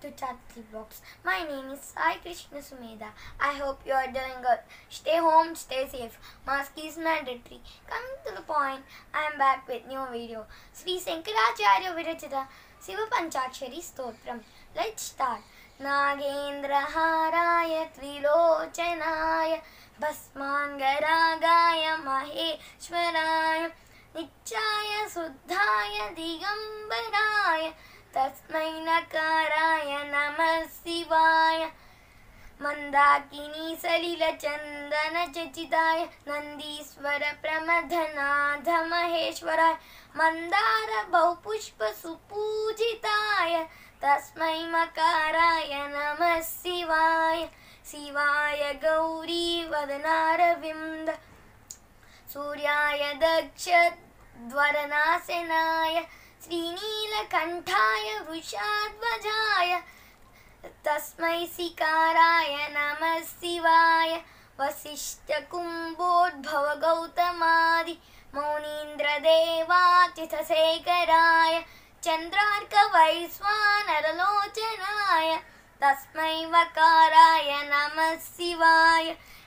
to Chatri Blogs. My name is Sai Krishna Sumedha. I hope you are doing good. Stay home, stay safe. Mask is mandatory. Coming to the point, I am back with new video. Sri Sankaracharya Virachita Siva Panchakshari Stotram. Let's start. नागेन्द्रहाराय त्रिलोचनाय भस्माङ्गरागाय महेश्वराय नित्याय शुद्धाय दिगम्बराय तस्मै नकाराय नमः शिवाय। मन्दाकिनी सलिलचन्दनचचिताय नन्दीश्वर प्रमथनाथ महेश्वराय मन्दार बहुपुष्पसुपूजिताय तस्मै मकाराय नमः शिवाय। शिवाय गौरी वदनारविन्द, सूर्याय दक्षध्वरनाशनाय श्रीनीलकण्ठाय वृषाध्वजाय तस्मै सिकाराय नमः शिवाय वसिष्ठकुम्भोद्भव गौतमादि मौनीन्द्रदेवातिथशेखराय चन्द्रार्कवैश्वानरलोचनाय तस्मै वकाराय नमः शिवाय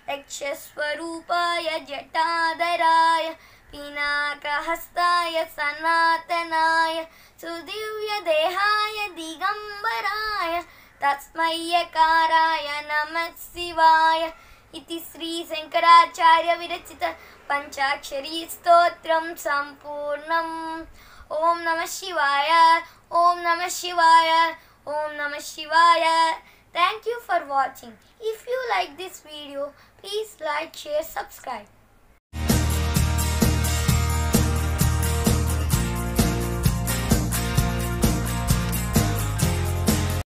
यक्षस्वरूपाय जटाधराय पिनाकहस्ताय सनातनाय सुदिव्यदेहाय दिगम्बराय तस्मै यकाराय नमः शिवाय इति श्रीशङ्कराचार्यविरचित पञ्चाक्षरी स्तोत्रं सम्पूर्णम् ॐ नमः शिवाय ॐ नमः शिवाय ॐ नमः शिवाय Thank you for watching. If you like this video, please like, share, subscribe.